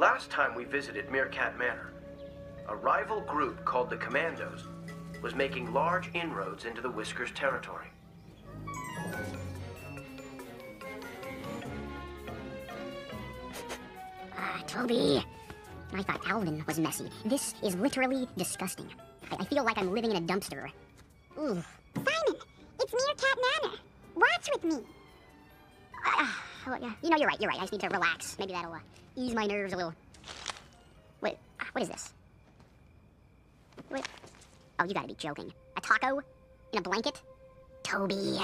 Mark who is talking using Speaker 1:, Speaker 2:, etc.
Speaker 1: Last time we visited Meerkat Manor, a rival group called the Commandos was making large inroads into the Whiskers territory.
Speaker 2: Ah, Toby. I thought Alvin was messy. This is literally disgusting. I, I feel like I'm living in a dumpster. Ooh.
Speaker 3: Simon, it's Meerkat Manor. Watch with me.
Speaker 2: Well, yeah, you know, you're right, you're right. I just need to relax. Maybe that'll uh, ease my nerves a little. Wait, ah, what is this? Wait. Oh, you gotta be joking. A taco? In a blanket? Toby.